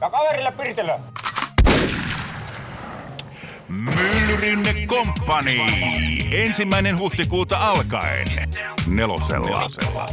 Ja kaverille pirtelö. Myllyrinne Company. Ensimmäinen huhtikuuta alkaen. Nelosella. Nelosella.